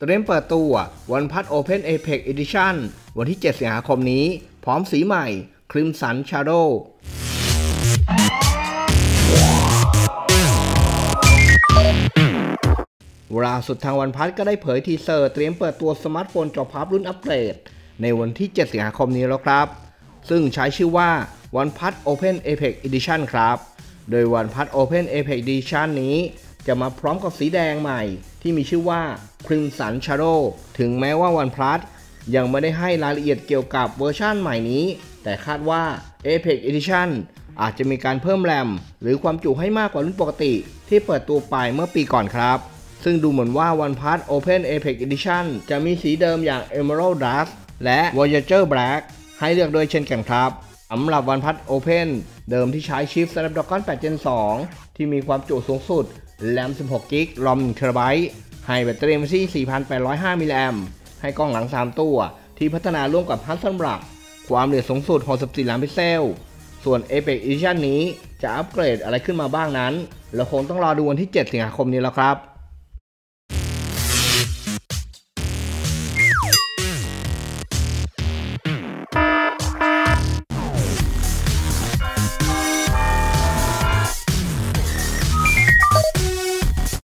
เตรียมเปิดตัว OnePlus Open Apex Edition วันที่ 7 สิงหาคมนี้ พร้อมสีใหม่ Crimson Shadow ล่าสุดทาง OnePlus ก็ได้เผย teaser เตรียมเปิดตัวสมาร์ทโฟนจอพับรุ่นอัปเกรด ในวันที่ 7 สิงหาคมนี้แล้วครับ ซึ่งใช้ชื่อว่า OnePlus Open Apex Edition ครับ โดย OnePlus Open Apex Edition นี้ จะมาพร้อมกับสีแดงใหม่ ที่มีชื่อว่า Crimson Shadow ถึงแม้ว่า OnePlus ยังไม่ได้ให้รายละเอียดเกี่ยวกับเวอร์ชั่นใหม่นี้ แต่คาดว่า Apex Edition อาจจะมีการเพิ่มแรม หรือความจุให้มากกว่ารุ่นปกติ ที่เปิดตัวไปเมื่อปีก่อนครับ ซึ่งดูเหมือนว่า OnePlus Open Apex Edition จะมีสีเดิมอย่าง Emerald Dust และ Voyager Black ให้เลือกด้วยเช่นกันครับสำหรับ OnePlus Open เดิมที่ใช้ชิป Snapdragon 8 Gen 2 ที่มีความจุสูงสุด แรม 16 กิกรอม1 TB ให้แบตเตอรี่มาที่ 4,805 มิลลิแอมให้กล้องหลัง 3 ตัว ที่พัฒนาร่วมกับ Hasselblad ความละเอียดสูงสุด 64 ล้านพิกเซล ส่วน Apex Edition นี้จะอัปเกรดอะไรขึ้นมาบ้างนั้น เราคงต้องรอดูวันที่ 7 สิงหาคมนี้แล้วครับ